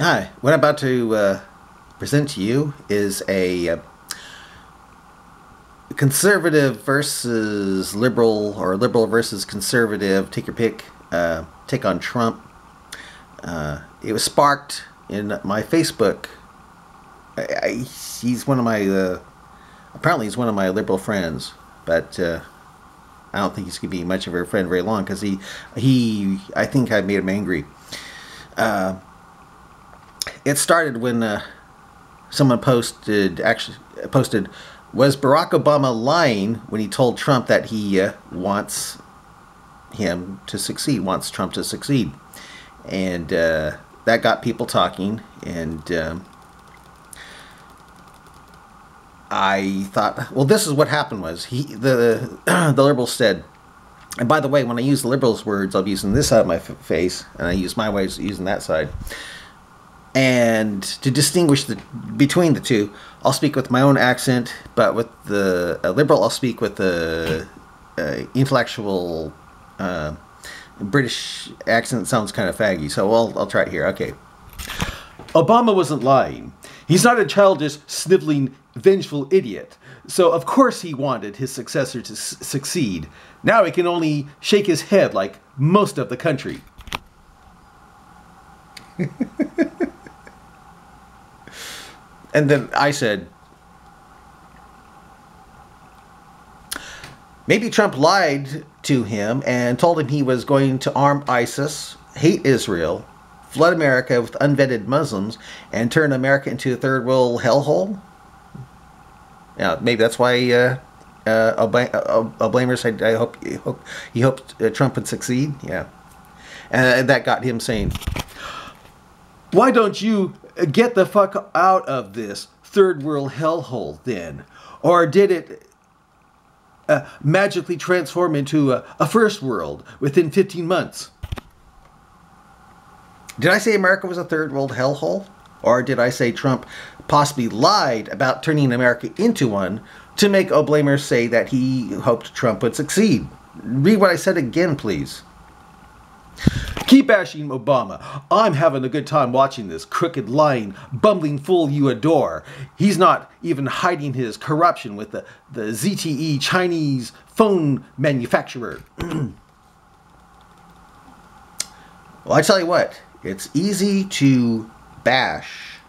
Hi, what I'm about to uh, present to you is a uh, conservative versus liberal, or liberal versus conservative, take your pick, uh, take on Trump. Uh, it was sparked in my Facebook. I, I, he's one of my, uh, apparently, he's one of my liberal friends, but uh, I don't think he's going to be much of a friend very long because he, he, I think I made him angry. It started when uh, someone posted actually posted was Barack Obama lying when he told Trump that he uh, wants him to succeed, wants Trump to succeed, and uh, that got people talking. And um, I thought, well, this is what happened: was he the the liberals said. And by the way, when I use the liberals' words, I'll be using this side of my face, and I use my ways using that side. And to distinguish the, between the two, I'll speak with my own accent, but with the liberal, I'll speak with the uh, intellectual uh, British accent. Sounds kind of faggy, so I'll, I'll try it here. Okay. Obama wasn't lying. He's not a childish, sniveling, vengeful idiot. So, of course, he wanted his successor to succeed. Now he can only shake his head like most of the country. And then I said, maybe Trump lied to him and told him he was going to arm ISIS, hate Israel, flood America with unvetted Muslims, and turn America into a third world hellhole. Yeah, maybe that's why uh, uh, a, a, a blamer said, "I hope, he hope he hoped uh, Trump would succeed." Yeah, and that got him saying, Why don't you get the fuck out of this third world hellhole then? Or did it uh, magically transform into a, a first world within 15 months? Did I say America was a third world hellhole? Or did I say Trump possibly lied about turning America into one to make O'Blamer say that he hoped Trump would succeed? Read what I said again, please. Keep bashing Obama. I'm having a good time watching this crooked, lying, bumbling fool you adore. He's not even hiding his corruption with the, the ZTE Chinese phone manufacturer. Well, I tell you what, it's easy to bash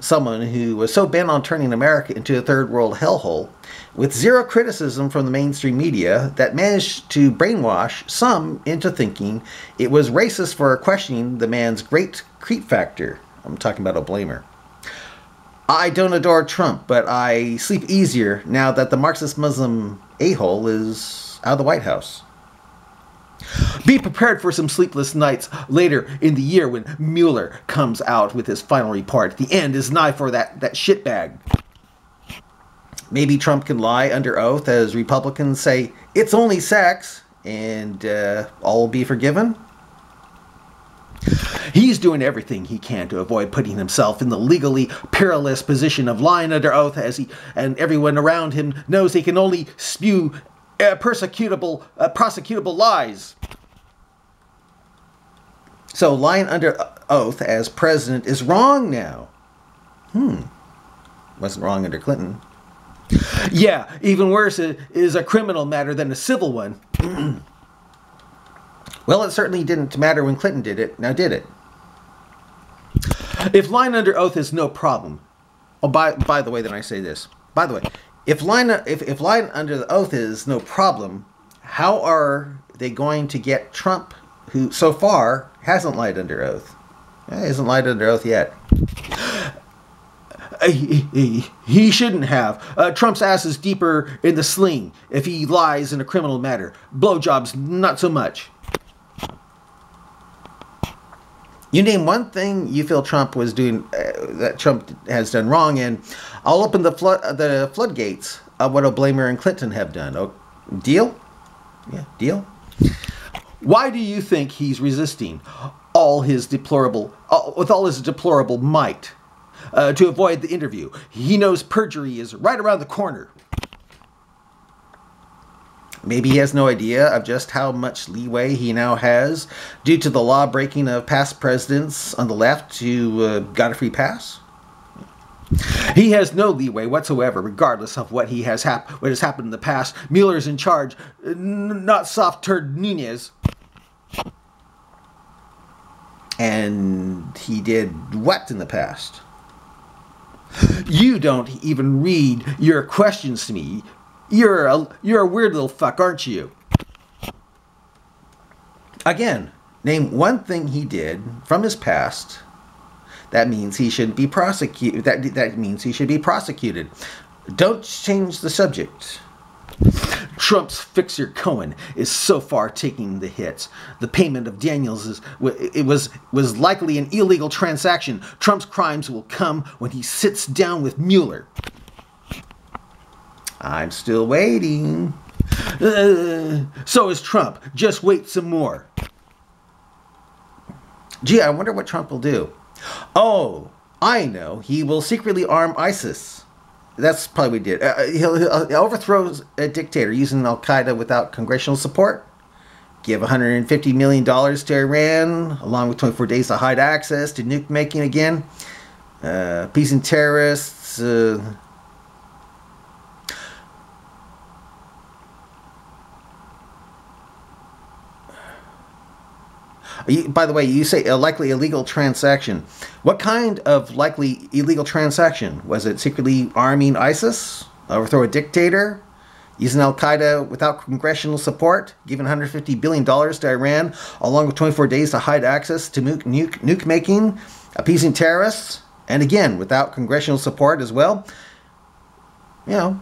someone who was so bent on turning America into a third world hellhole with zero criticism from the mainstream media that managed to brainwash some into thinking it was racist for questioning the man's great creep factor. I'm talking about a blamer. I don't adore Trump, but I sleep easier now that the Marxist Muslim a hole is out of the White House. Be prepared for some sleepless nights later in the year when Mueller comes out with his final report. The end is nigh for that, that shitbag. Maybe Trump can lie under oath as Republicans say it's only sex and uh, all will be forgiven. He's doing everything he can to avoid putting himself in the legally perilous position of lying under oath as he and everyone around him knows he can only spew uh, persecutable, uh, prosecutable lies. So lying under oath as president is wrong now. Hmm. Wasn't wrong under Clinton. Yeah, even worse it is a criminal matter than a civil one. well, it certainly didn't matter when Clinton did it. Now, did it? If lying under oath is no problem. Oh, by by the way, then I say this. By the way, if lying if, if lying under the oath is no problem, how are they going to get Trump, who so far hasn't lied under oath? He hasn't lied under oath yet. Uh, he, he, he, shouldn't have. Uh, Trump's ass is deeper in the sling if he lies in a criminal matter. Blowjobs, not so much. You name one thing you feel Trump was doing uh, that Trump has done wrong, and I'll open the flood the floodgates of what O'Blamer and Clinton have done. Oh, deal? Yeah, deal. Why do you think he's resisting all his deplorable, uh, with all his deplorable might, uh, to avoid the interview? He knows perjury is right around the corner. Maybe he has no idea of just how much leeway he now has due to the law breaking of past presidents on the left who uh, got a free pass. He has no leeway whatsoever, regardless of what he has hap- what has happened in the past. Mueller's in charge, not soft turd Nunes. And he did what in the past? You don't even read your questions to me. You're a you're a weird little fuck, aren't you? Again, name one thing he did from his past. That means he should be prosecuted. That that means he should be prosecuted. Don't change the subject. Trump's fixer Cohen is so far taking the hits. The payment of Daniels is it was was likely an illegal transaction. Trump's crimes will come when he sits down with Mueller. I'm still waiting. Uh, so is Trump. Just wait some more. Gee, I wonder what Trump will do. Oh, I know. He will secretly arm ISIS. That's probably what he did. Uh, he'll, he'll, he'll overthrow a dictator using Al Qaeda without congressional support. Give $150 million to Iran, along with 24 days to hide access to nuke making again. Uh, peace and terrorists. Uh, By the way, you say a likely illegal transaction. What kind of likely illegal transaction? Was it secretly arming ISIS? Overthrow a dictator? Using Al Qaeda without congressional support? Giving $150 billion to Iran, along with 24 days to hide access to nuke, nuke, nuke making? Appeasing terrorists? And again, without congressional support as well? You know,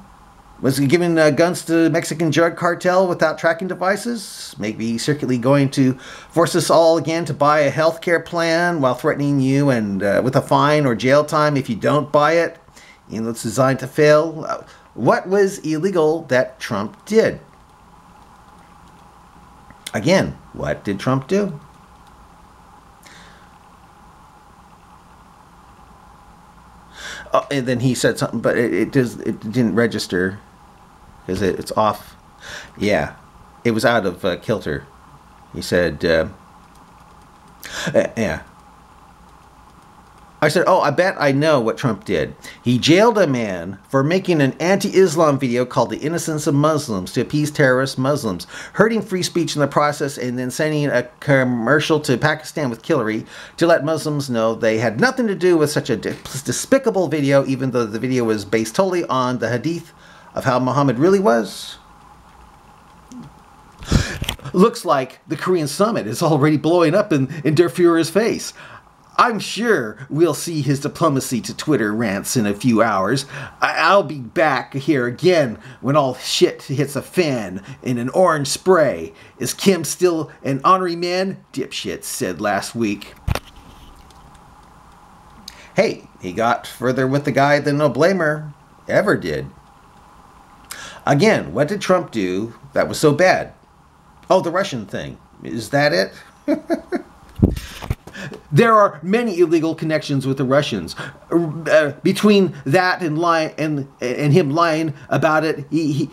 was he giving uh, guns to Mexican drug cartel without tracking devices? Maybe secretly going to force us all again to buy a health care plan while threatening you and uh, with a fine or jail time if you don't buy it? You know, it's designed to fail. Uh, what was illegal that Trump did? Again, what did Trump do? Oh, and then he said something, but it, it does it didn't register because it, it's off. Yeah, it was out of uh, kilter. He said, uh, uh, "Yeah." I said, "Oh, I bet I know what Trump did. He jailed a man for making an anti-Islam video called "The Innocence of Muslims" to appease terrorist Muslims, hurting free speech in the process, and then sending a commercial to Pakistan with Hillary to let Muslims know they had nothing to do with such a despicable video, even though the video was based totally on the Hadith." of how Muhammad really was? Looks like the Korean summit is already blowing up in, in Der Fuhrer's face. I'm sure we'll see his diplomacy to Twitter rants in a few hours. I- will be back here again when all shit hits a fan in an orange spray. Is Kim still an honorary man? Dipshit said last week. Hey, he got further with the guy than No Blamer ever did. Again, what did Trump do that was so bad? Oh, the Russian thing. Is that it? there are many illegal connections with the Russians. Uh, between that and lying and and him lying about it, he, he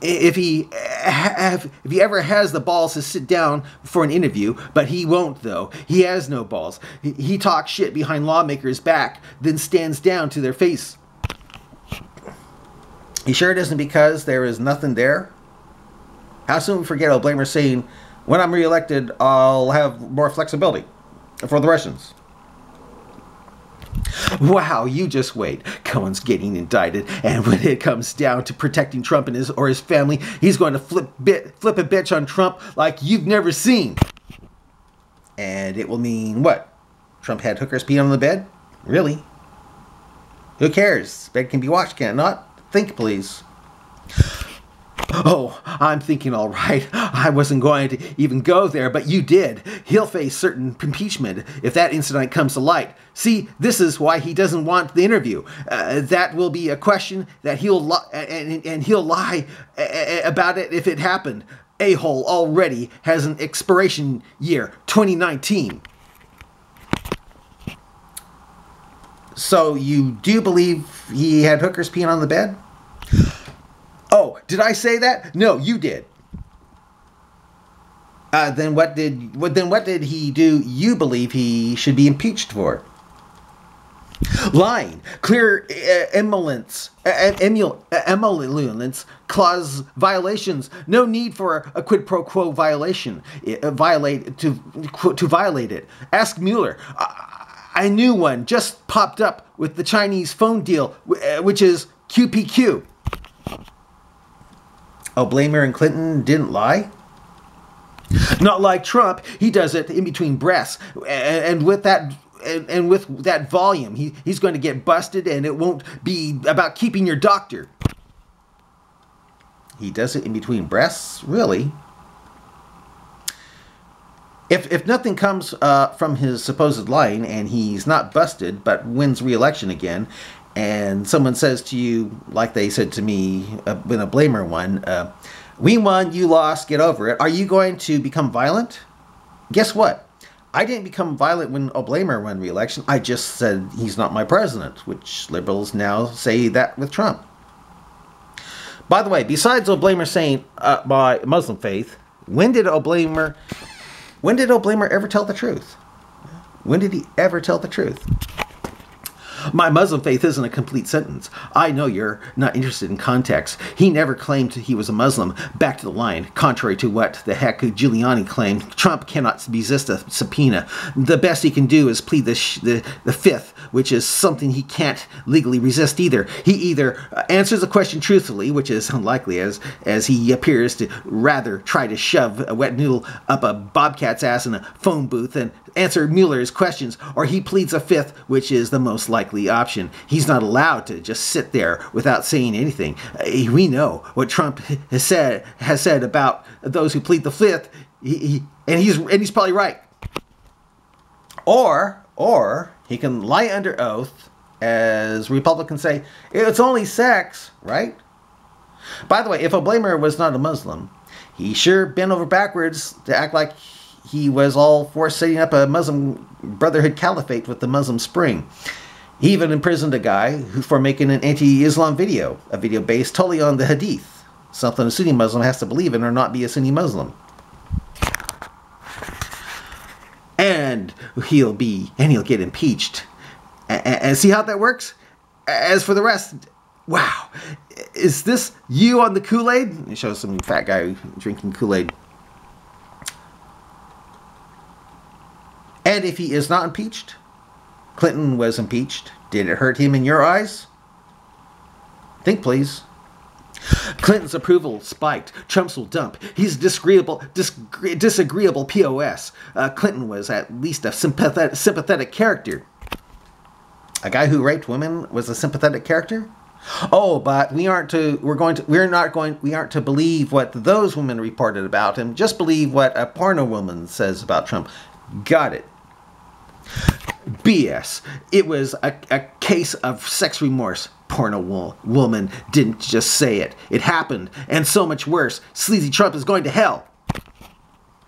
if he if he ever has the balls to sit down for an interview, but he won't though. He has no balls. He, talks shit behind lawmakers' back, then stands down to their face He sure it isn't because there is nothing there? How soon we forget O'Blamer saying, when I'm reelected, I'll have more flexibility for the Russians. Wow, you just wait. Cohen's getting indicted, and when it comes down to protecting Trump and his or his family, he's going to flip bit flip a bitch on Trump like you've never seen. And it will mean what? Trump had hookers pee on the bed? Really? Who cares? Bed can be watched, can it not? Think, please. Oh, I'm thinking all right. I wasn't going to even go there, but you did. He'll face certain impeachment if that incident comes to light. See, this is why he doesn't want the interview. Uh, that will be a question that he'll and, and he'll lie about it if it happened. A hole already has an expiration year, 2019. So you do believe he had hookers peeing on the bed? Did I say that? No, you did. Uh, then what did what then what did he do? You believe he should be impeached for? Lying, clear uh, emolence, uh, emul, uh, emolence clause violations. No need for a quid pro quo violation. Uh, violate to to violate it. Ask Mueller. I, knew one just popped up with the Chinese phone deal, uh, which is QPQ. Oh, Blamer and Clinton didn't lie? Not like Trump, he does it in between breaths, and, with that and, and, with that volume, he, he's going to get busted, and it won't be about keeping your doctor. He does it in between breaths, really. If, if nothing comes uh, from his supposed lying and he's not busted but wins re-election again, and someone says to you, like they said to me uh, when a blamer one, uh, we won, you lost, get over it. Are you going to become violent? Guess what? I didn't become violent when Oblamer won re-election. I just said he's not my president, which liberals now say that with Trump. By the way, besides Oblamer saying uh, my Muslim faith, when did Oblamer, when did Oblamer ever tell the truth? When did he ever tell the truth? My Muslim faith isn't a complete sentence. I know you're not interested in context. He never claimed he was a Muslim. Back to the line. Contrary to what the heck Giuliani claimed, Trump cannot resist a subpoena. The best he can do is plead the, the, the fifth, which is something he can't legally resist either. He either uh, answers the question truthfully, which is unlikely as, as he appears to rather try to shove a wet noodle up a bobcat's ass in a phone booth and answer Mueller's questions, or he pleads a fifth, which is the most likely option. He's not allowed to just sit there without saying anything. Uh, we know what Trump has said has said about those who plead the fifth, he, he, and he's and he's probably right. Or or he can lie under oath, as Republicans say, it's only sex, right? By the way, if a blamer was not a Muslim, he sure bent over backwards to act like he was all for setting up a Muslim Brotherhood caliphate with the Muslim Spring. He even imprisoned a guy who, for making an anti-Islam video, a video based totally on the Hadith, something a Sunni Muslim has to believe in or not be a Sunni Muslim. And he'll be, and he'll get impeached. And, and see how that works? As for the rest, wow, is this you on the Kool-Aid? He shows some fat guy drinking Kool-Aid. And if he is not impeached, Clinton was impeached. Did it hurt him in your eyes? Think, please. Clinton's approval spiked. Trump's will dump. He's disagreeable, dis disagreeable POS. Uh, Clinton was at least a sympathetic, sympathetic character. A guy who raped women was a sympathetic character. Oh, but we aren't to. We're going to. We're not going. We aren't to believe what those women reported about him. Just believe what a porno woman says about Trump. Got it. BS. It was a, a case of sex remorse. Porno wo woman didn't just say it. It happened, and so much worse. Sleazy Trump is going to hell.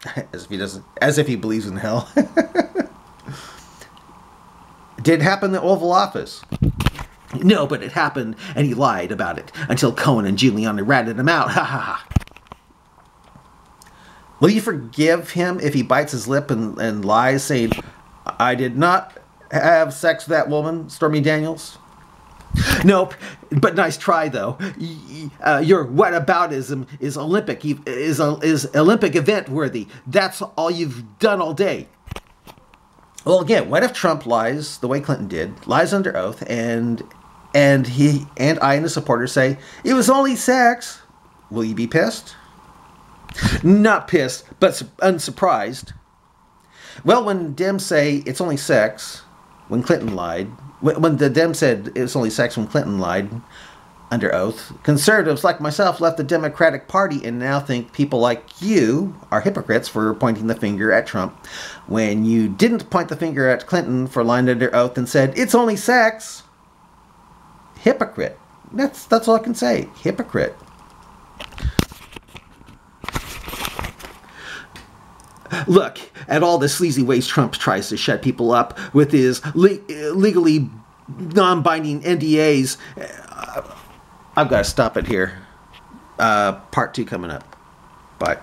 As if he doesn't, as if he believes in hell. Did it happen in the Oval Office? No, but it happened, and he lied about it until Cohen and Giuliani ratted him out. Ha ha ha. Will you forgive him if he bites his lip and, and lies, saying, I did not have sex with that woman, Stormy Daniels. Nope, but nice try though. Uh, your whataboutism is Olympic is is Olympic event worthy. That's all you've done all day. Well, again, what if Trump lies the way Clinton did, lies under oath, and and he and I and the supporters say it was only sex? Will you be pissed? Not pissed, but unsurprised. Well, when Dems say it's only sex, when Clinton lied, when the Dems said it's only sex when Clinton lied under oath, conservatives like myself left the Democratic Party and now think people like you are hypocrites for pointing the finger at Trump when you didn't point the finger at Clinton for lying under oath and said it's only sex. Hypocrite. That's that's all I can say. Hypocrite. Look at all the sleazy ways Trump tries to shut people up with his le legally non-binding NDAs. Uh, I've got to stop it here. Uh, part two coming up. Bye.